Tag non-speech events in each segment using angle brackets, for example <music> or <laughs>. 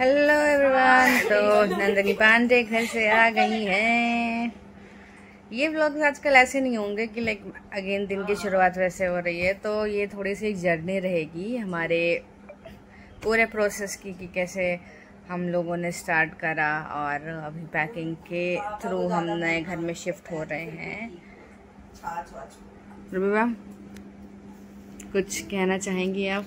Hello everyone तो नंदनी पांडे घर से आ गई हैं। ये व्लॉग्स आजकल ऐसे नहीं होंगे कि लाइक अगेन दिन की शुरुआत वैसे हो रही है। तो ये थोड़ी सी एक जर्नी रहेगी हमारे पूरे प्रोसेस की कि कैसे हम लोगों ने स्टार्ट करा और अभी पैकिंग के थ्रू हम नए घर में शिफ्ट हो रहे हैं। रूबी कुछ कहना चाहेंगी आप?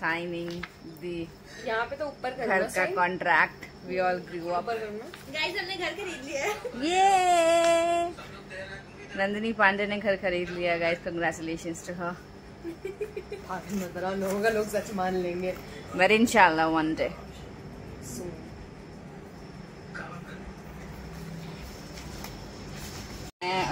signing दी यहाँ पे तो ऊपर घर का contract we all grew up guys हमने घर खरीद लिया ये नंदिनी पांडे ने घर खरीद लिया गाइस कंग्रेचुलेशन टू हर लोगों का लोग सच मान लेंगे। मेरे इंशाल्लाह वन डे मैं अ,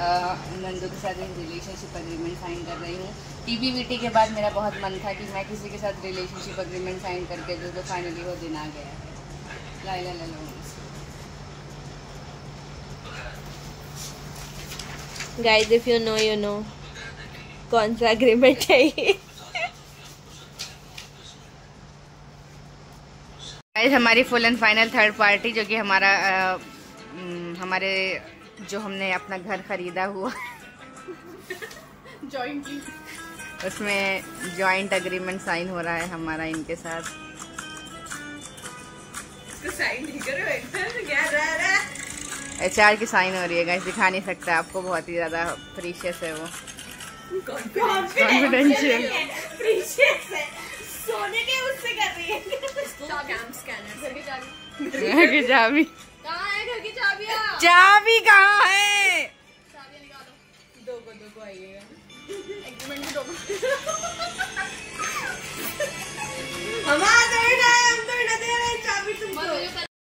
नंदू के साथ एक रिलेशनशिप एग्रीमेंट साइन कर रही हूँ। टीबीवीटी के बाद मेरा बहुत मन था कि मैं किसी के साथ रिलेशनशिप एग्रीमेंट साइन करके जो तो फाइनली वो दिन आ गया। है ला guys if you know you know कौन सा एग्रीमेंट है गाइस हमारी full and final third party जो कि हमारा अ, हम्म, हमारे जो हमने अपना घर खरीदा हुआ। जॉइंटली उसमें जॉइंट एग्रीमेंट साइन हो रहा है हमारा इनके साथ। साइन नहीं करो एकदम क्या रहा रहा एच की साइन हो रही है गाइस दिखा नहीं सकता। आपको बहुत ही ज़्यादा प्रीशियस है वो। कॉन्फिडेंशियल सोने के उससे कर रही है। है <laughs> <laughs> चाबी कहाँ है?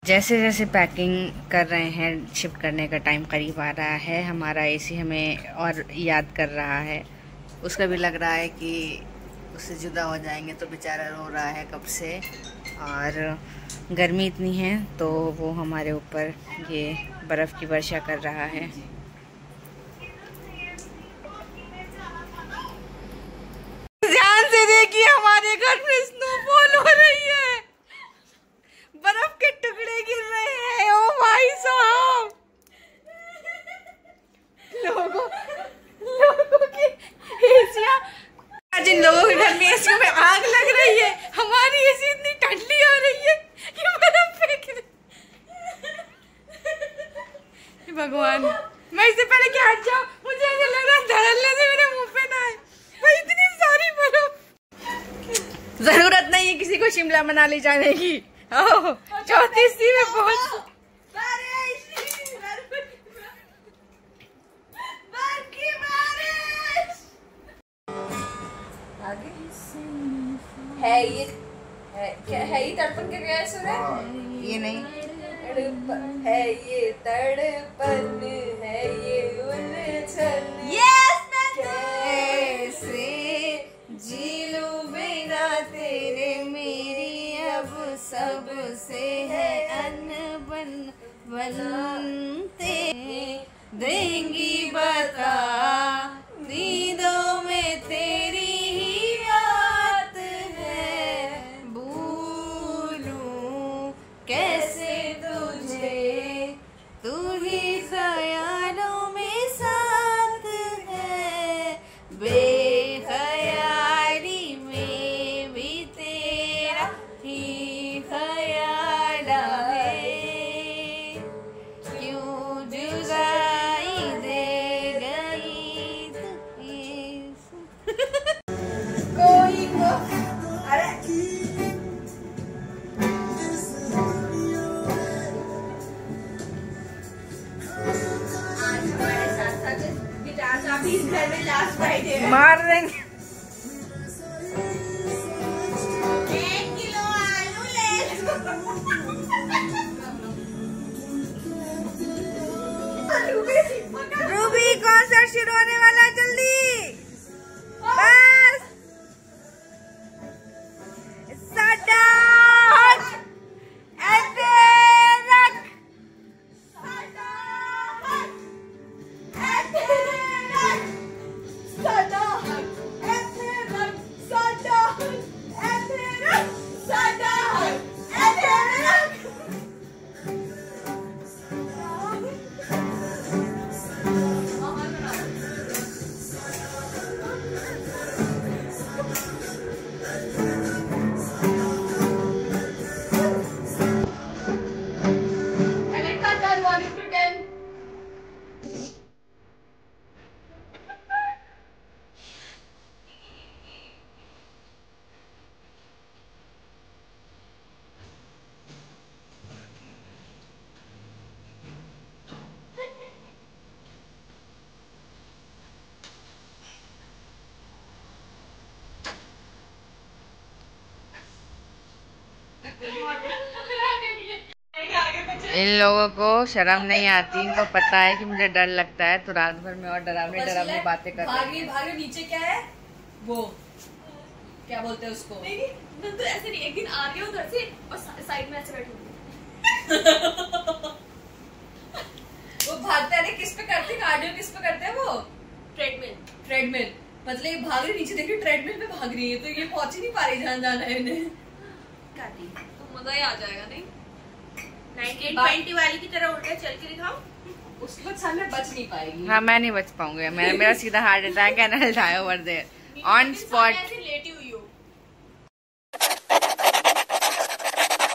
जैसे जैसे पैकिंग कर रहे हैं शिफ्ट करने का टाइम करीब आ रहा है। हमारा एसी हमें और याद कर रहा है। उसका भी लग रहा है कि उससे जुदा हो जाएँगे तो बेचारा रो रहा है कब से। और गर्मी इतनी है तो वो हमारे ऊपर ये बर्फ़ की वर्षा कर रहा है। ध्यान से देखिए हमारे घर में स्नोफॉल हो रही है बर्फ़ के टुकड़े गिर रहे हैं ओ भाई साहब लोगों लोगों की एसिया आज इन लोगों के घर में एसी में आग लग रही है हमारी एसी इतनी ठंडी हो रही है ये बर्फ़ फेंक रही हे भगवान। मैं इससे पहले कि हट जाऊँ मुझे ऐसा लग रहा है धड़ल्ले से मेरे मुँह पे ना आए। भाई इतनी सारी बर्फ़ ज़रूरत नहीं है किसी को शिमला मनाली जाने की। ओह, चौतीसवीं में पहुँच है ये है क्या है ये तड़पन के क्या सुन ये नहीं। है ये तड़पन है ये उलझन कैसे जी लूँ बिना तेरे मेरी अब सबसे है अनबन बनते देंगी बता मार देंगे। इन लोगों को शर्म नहीं आती इनको पता है कि मुझे डर लगता है। तो रात भर में और डरावनी डरावनी बातें कर रही भागी भागी नीचे क्या है? वो क्या बोलते हैं उसको? नहीं नहीं तो ऐसे नहीं एक दिन आ रही हो उधर से और साइड में ऐसे बैठी हूँ। वो भागता है किस पे करते हैं? कार्डियो किस पे करते हैं वो? ट्रेडमिल। ट्रेडमिल। मतलब ये भाग रही नीचे देखिए ट्रेडमिल पे भाग रही है तो ये पहुँच ही नहीं पा रही जहाँ जाना है इन्हें। तो मज़ा ही आ जाएगा नहीं? नाइनटीन वाली की तरह उल्टे चल के दिखाओ। उसके बाद सामने बच नहीं पाएगी। हाँ मैं नहीं बच पाऊँगी। मेरा मेरा सीधा हार्ट अटैक है ना ओवर देयर ऑन स्पॉट लेटी